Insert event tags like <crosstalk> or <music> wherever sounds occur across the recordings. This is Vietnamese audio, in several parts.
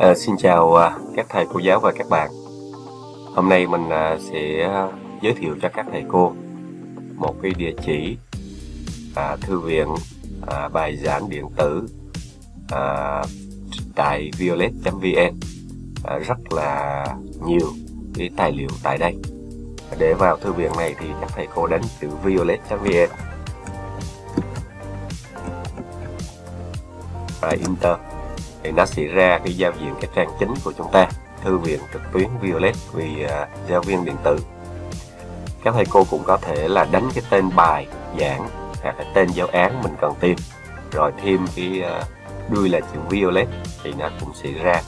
À, xin chào à, các thầy cô giáo và các bạn. Hôm nay mình à, sẽ giới thiệu cho các thầy cô một cái địa chỉ à, thư viện à, bài giảng điện tử à, tại violet.vn à, rất là nhiều cái tài liệu tại đây. Để vào thư viện này thì các thầy cô đánh từ violet.vn và enter thì nó sẽ ra cái giao diện cái trang chính của chúng ta. Thư viện trực tuyến Violet vì uh, giáo viên điện tử. Các thầy cô cũng có thể là đánh cái tên bài giảng hoặc là tên giáo án mình cần tìm. Rồi thêm cái uh, đuôi là chữ Violet thì nó cũng sẽ ra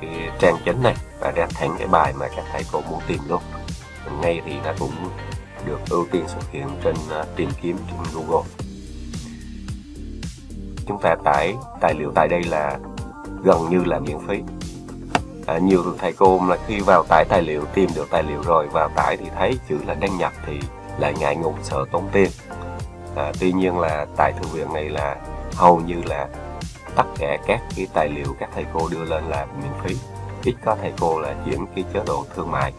cái trang chính này và ra thẳng cái bài mà các thầy cô muốn tìm luôn. Ngay thì nó cũng được ưu tiên xuất hiện trên uh, tìm kiếm trên Google. Chúng ta tải tài liệu tại đây là gần như là miễn phí. À, nhiều thầy cô là khi vào tải tài liệu tìm được tài liệu rồi vào tải thì thấy chữ là đăng nhập thì lại ngại ngùng sợ tốn tiền. À, tuy nhiên là tại thư viện này là hầu như là tất cả các cái tài liệu các thầy cô đưa lên là miễn phí. Ít có thầy cô là chuyển cái chế độ thương mại.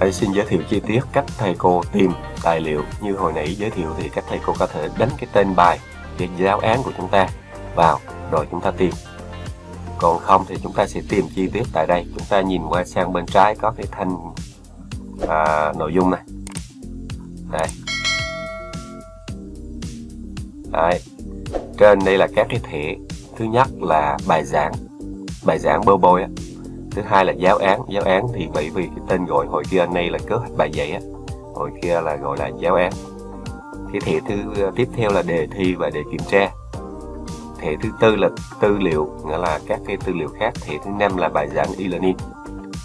Hãy xin giới thiệu chi tiết cách thầy cô tìm tài liệu. Như hồi nãy giới thiệu thì các thầy cô có thể đánh cái tên bài cái giáo án của chúng ta vào rồi chúng ta tìm. Còn không thì chúng ta sẽ tìm chi tiết tại đây. Chúng ta nhìn qua sang bên trái có cái thanh à, nội dung này. Đây. Đấy. trên đây là các cái thẻ. Thứ nhất là bài giảng. Bài giảng bơ bôi á. Thứ hai là giáo án. Giáo án thì bởi vì cái tên gọi hồi kia này là kế hoạch bài dạy á. Hồi kia là gọi là giáo án. Cái thẻ thứ tiếp theo là đề thi và đề kiểm tra thể thứ tư là tư liệu nghĩa là các cái tư liệu khác. Thể thứ năm là bài giảng e-learning.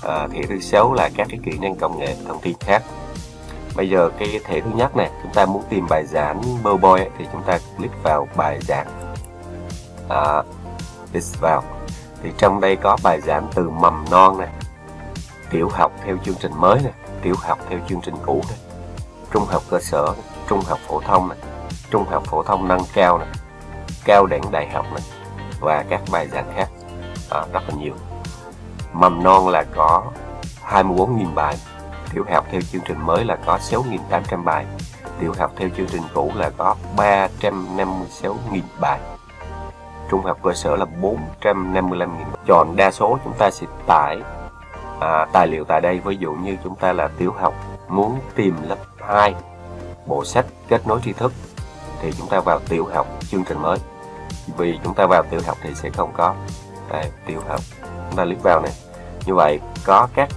À, thẻ thứ sáu là các cái kỹ năng công nghệ thông tin khác. Bây giờ cái thể thứ nhất này chúng ta muốn tìm bài giảng PowerPoint thì chúng ta click vào bài giảng. À, click vào. Thì trong đây có bài giảng từ mầm non này tiểu học theo chương trình mới này tiểu học theo chương trình cũ này trung học cơ sở này, trung học phổ thông này trung học phổ thông nâng cao này cao đẳng đại học này và các bài giảng khác à, rất là nhiều. Mầm non là có 24.000 bài tiểu học theo chương trình mới là có 6.800 bài tiểu học theo chương trình cũ là có 356.000 bài. Trung học cơ sở là 455.000 chọn đa số chúng ta sẽ tải à, tài liệu tại đây. Ví dụ như chúng ta là tiểu học muốn tìm lớp 2 bộ sách kết nối tri thức thì chúng ta vào tiểu học chương trình mới vì chúng ta vào tiểu học thì sẽ không có đây, tiểu học. Chúng ta click vào này. Như vậy có các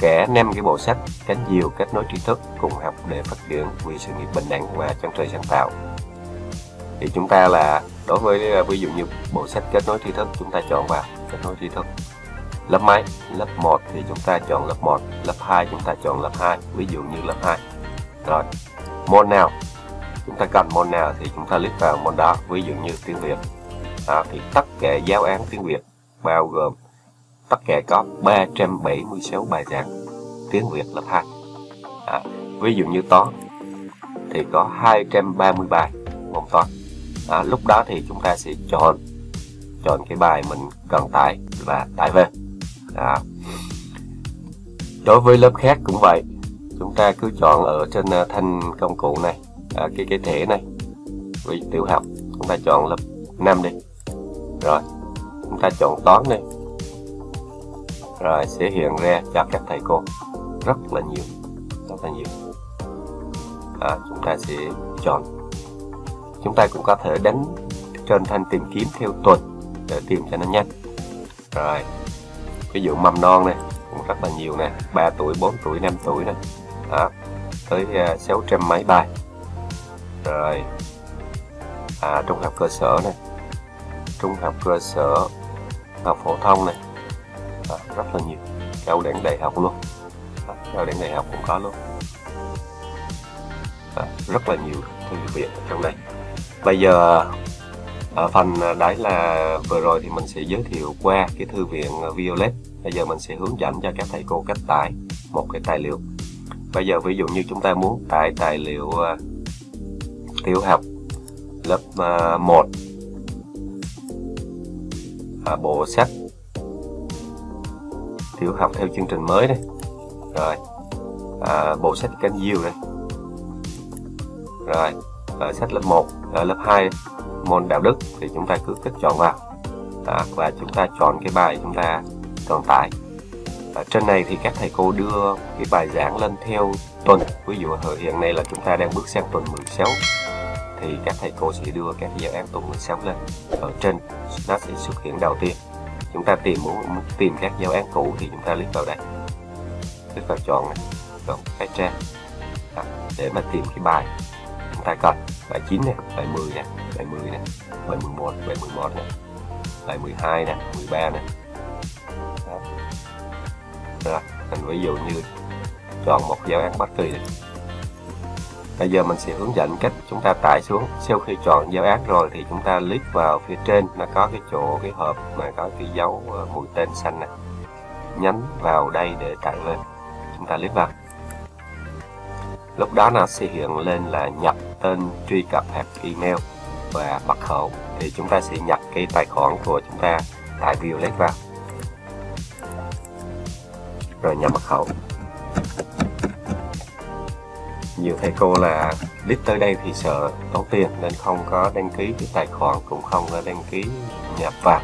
kẻ năm cái bộ sách cánh diều kết nối tri thức cùng học để phát triển vì sự nghiệp bình đẳng và chân trời sáng tạo. Thì chúng ta là đối với à, ví dụ như bộ sách kết nối tri thức chúng ta chọn vào kết nối tri thức. Lớp mấy? Lớp 1 thì chúng ta chọn lớp 1 lớp 2 chúng ta chọn lớp 2 ví dụ như lớp 2 rồi môn nào? Chúng ta cần môn nào thì chúng ta click vào môn đó ví dụ như tiếng Việt. À, thì tất cả giáo án tiếng Việt bao gồm tất cả có 376 bài giảng tiếng Việt lớp 2 à, ví dụ như toán thì có 230 bài môn toán. À, lúc đó thì chúng ta sẽ chọn chọn cái bài mình cần tải và tải về. À. đối với lớp khác cũng vậy. Chúng ta cứ chọn ở trên à, thanh công cụ này à, cái cái thẻ này. Vì tiểu học chúng ta chọn lớp 5 đi. Rồi chúng ta chọn toán đi. Rồi sẽ hiện ra cho các thầy cô. Rất là nhiều rất là nhiều. À, chúng ta sẽ chọn. Chúng ta cũng có thể đánh trên thanh tìm kiếm theo tuần để tìm cho nó nhanh. Rồi ví dụ mầm non này cũng rất là nhiều nè. 3 tuổi 4 tuổi 5 tuổi nè. Đó, tới à, uh, 600 mấy bài rồi. À, trung học cơ sở này. Trung học cơ sở học phổ thông này. À, rất là nhiều. Cao đẳng đại học luôn. À, cao đẳng đại học cũng có luôn. À, rất là nhiều thư viện ở trong đây. Bây giờ ở phần đấy là vừa rồi thì mình sẽ giới thiệu qua cái thư viện Violet. Bây giờ mình sẽ hướng dẫn cho các thầy cô cách tải một cái tài liệu. Bây giờ ví dụ như chúng ta muốn tải tài liệu à, tiểu học lớp ờ, 1 à, bộ sách. Tiểu học theo chương trình mới đây. Rồi à, bộ sách kênh diêu đây. Rồi à, sách lớp 1 à, lớp 2 môn đạo đức thì chúng ta cứ kích chọn vào. À, và chúng ta chọn cái bài chúng ta còn tải ở trên này thì các thầy cô đưa cái bài giảng lên theo tuần. Ví dụ hiện nay là chúng ta đang bước sang tuần 16 thì các thầy cô sẽ đưa các dự án tuần 16 lên ở trên nó sẽ xuất hiện đầu tiên. Chúng ta tìm muốn, muốn tìm các giáo án cũ thì chúng ta click vào đây. Click vào chọn này chọn cái trang à, để mà tìm cái bài. Chúng ta cần bài 9 này bài 10 này bài 10 này bài 11 bài 11 này bài 12 này 13 này Đó. rồi mình ví dụ như chọn một giáo án bất kỳ này Bây giờ mình sẽ hướng dẫn cách chúng ta tải xuống. Sau khi chọn giao án rồi thì chúng ta click vào phía trên nó có cái chỗ, cái hộp mà có cái dấu ờ, mũi tên xanh này. Nhấn vào đây để tải lên. Chúng ta click vào. Lúc đó nó sẽ hiện lên là nhập tên truy cập hoặc email và mật khẩu thì chúng ta sẽ nhập cái tài khoản của chúng ta tại Violet vào. Rồi nhập mật khẩu nhiều thầy cô là lít tới đây thì sợ tốn tiền nên không có đăng ký, cái tài khoản cũng không có đăng ký nhập vào.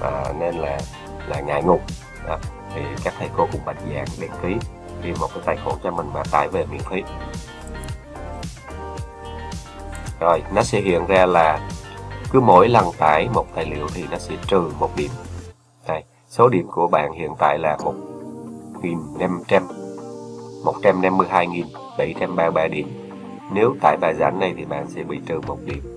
Và nên là là ngại ngùng. Đó. thì các thầy cô cũng mạnh dạng đăng ký, đi một cái tài khoản cho mình và tải về miễn phí. Rồi, nó sẽ hiện ra là cứ mỗi lần tải một tài liệu thì nó sẽ trừ một điểm. Đây, số điểm của bạn hiện tại là một nghìn năm trăm, một trăm năm mươi hai nghìn. 733 điểm. Nếu tải bài giảng này thì bạn sẽ bị trừ một điểm.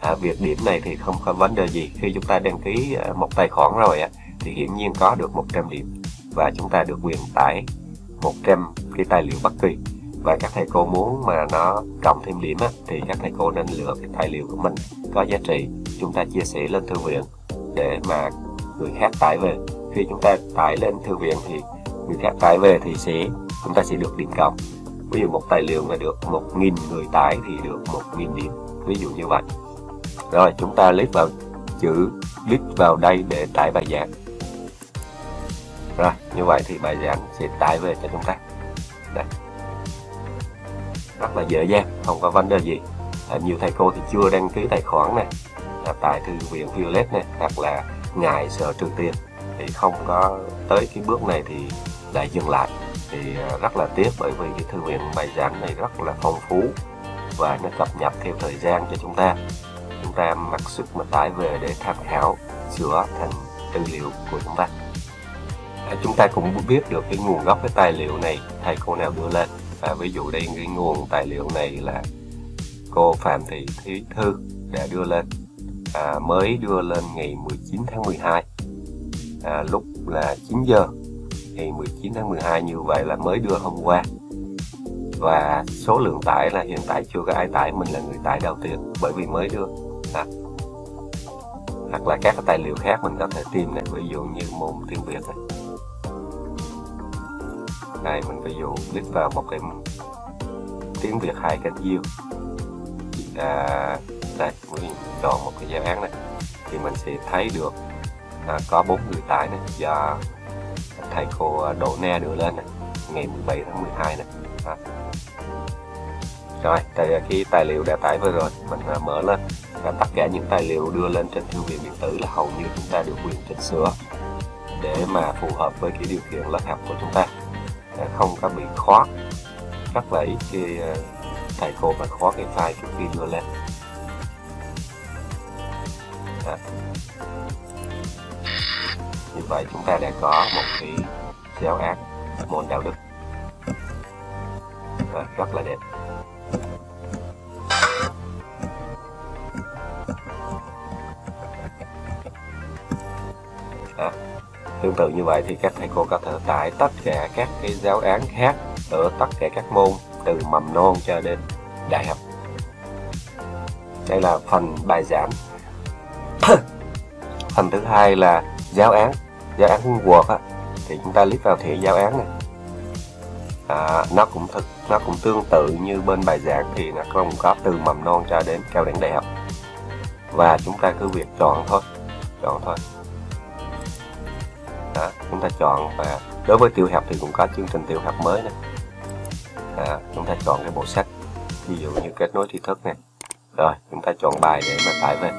À, việc điểm này thì không có vấn đề gì. Khi chúng ta đăng ký à, một tài khoản rồi á, thì hiển nhiên có được 100 điểm và chúng ta được quyền tải 100 cái tài liệu bất kỳ và các thầy cô muốn mà nó cộng thêm điểm á, thì các thầy cô nên lựa cái tài liệu của mình có giá trị chúng ta chia sẻ lên thư viện để mà người khác tải về khi chúng ta tải lên thư viện thì người khác tải về thì sẽ chúng ta sẽ được điểm cộng ví dụ một tài liệu mà được một nghìn người tải thì được một nghìn điểm. Ví dụ như vậy. Rồi chúng ta click vào chữ click vào đây để tải bài giảng. Rồi như vậy thì bài giảng sẽ tải về cho chúng ta. Đây. Rất là dễ dàng không có vấn đề gì. À, nhiều thầy cô thì chưa đăng ký tài khoản này. À, tại thư viện Violet này hoặc là ngại sợ trừ tiền. Thì không có tới cái bước này thì lại dừng lại thì ờ, rất là tiếc bởi vì cái thư viện bài giảng này rất là phong phú và nó cập nhật theo thời gian cho chúng ta. Chúng ta mặc sức mà tải về để tham khảo sửa thành tư liệu của chúng ta. À, chúng ta cũng biết được cái nguồn gốc cái tài liệu này thầy cô nào đưa lên. Và ví dụ đây cái nguồn tài liệu này là cô Phạm Thị Thúy Thư đã đưa lên à, mới đưa lên ngày 19 tháng 12 à, lúc là 9 giờ ngày 19 tháng 12 như vậy là mới đưa hôm qua. Và số lượng tải là hiện tại chưa có ai tải mình là người tải đầu tiên bởi vì mới đưa. À. hoặc là các tài liệu khác mình có thể tìm này ví dụ như môn tiếng Việt này. Này mình ví dụ click vào một cái tiếng Việt hai cách diêu à, đây mình chọn một cái giáo án này. Thì mình sẽ thấy được à, có bốn người tải này. Và thầy cô ờ, Đỗ Ne đưa lên này, ngày 17 tháng 12 này. Đó. rồi, tại ờ, khi tài liệu đã tải vừa rồi, mình ờ, mở lên. Và tất cả những tài liệu đưa lên trên thư viện điện tử là hầu như chúng ta được quyền chỉnh sửa để mà phù hợp với cái điều kiện lớp học của chúng ta. Không có bị khóa. Rất là ít khi thầy cô phải khóa cái file trước khi đưa lên. Vậy chúng ta đã có một cái giáo án môn đạo đức. À, rất là đẹp. À, tương tự như vậy thì các thầy cô có thể tải tất cả các cái giáo án khác ở tất cả các môn từ mầm non cho đến đại học. Đây là phần bài giảng. <coughs> Phần thứ hai là giáo án giáo án Word á, thì chúng ta click vào thẻ giáo án này. À, nó cũng thực nó cũng tương tự như bên bài giảng thì nó không có từ mầm non cho đến cao đẳng đại học. Và chúng ta cứ việc chọn thôi chọn thôi. Đó, chúng ta chọn và đối với tiểu học thì cũng có chương trình tiểu học mới này đó, chúng ta chọn cái bộ sách ví dụ như kết nối tri thức này rồi chúng ta chọn bài để mà tải về.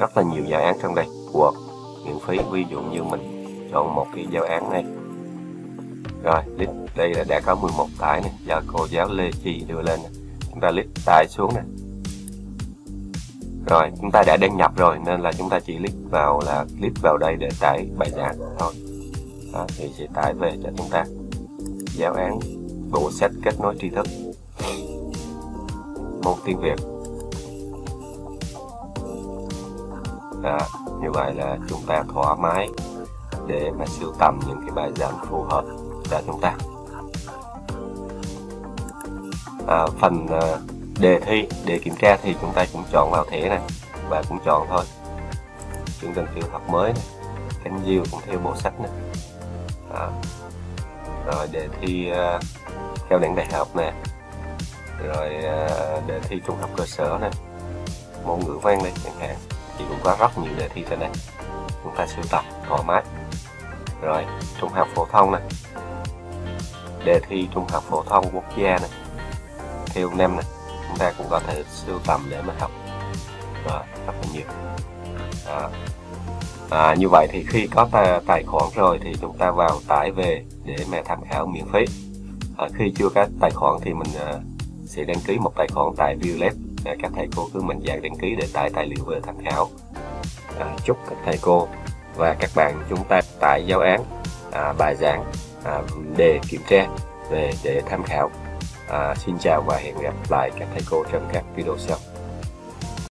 Rất là nhiều giáo án trong đây của miễn phí ví dụ như mình chọn một cái giáo án này. Rồi list đây là đã có 11 tải này do cô giáo Lê Chi đưa lên này. chúng ta list tải xuống này rồi chúng ta đã đăng nhập rồi nên là chúng ta chỉ click vào là click vào đây để tải bài giảng thôi. Đó, thì sẽ tải về cho chúng ta. Giáo án bộ sách kết nối tri thức. Môn tiếng Việt. Đó, như vậy là chúng ta thoải mái để mà sưu tầm những cái bài giảng phù hợp cho chúng ta. À, phần à, đề thi đề kiểm tra thì chúng ta cũng chọn vào thẻ này và cũng chọn thôi. Chương trình tiểu học mới này cánh diêu cũng theo bộ sách này. À. rồi đề thi à, cao đẳng đại học nè rồi à, đề thi trung học cơ sở này. Môn ngữ văn đây chẳng hạn. Thì cũng có rất nhiều đề thi trên đây. Chúng ta sưu tập thoải mái rồi trung học phổ thông này đề thi trung học phổ thông quốc gia này theo năm này chúng ta cũng có thể sưu tầm để mà học. Và rất là nhiều. À, à, như vậy thì khi có ta, tài khoản rồi thì chúng ta vào tải về để mà tham khảo miễn phí. À, khi chưa có tài khoản thì mình à, sẽ đăng ký một tài khoản tại Violet à, các thầy cô cứ mạnh dạn đăng ký để tải tài liệu về tham khảo. À, chúc các thầy cô và các bạn chúng ta tải giáo án à, bài giảng à, đề kiểm tra về để tham khảo. À, xin chào và hẹn gặp lại các thầy cô trong các video sau.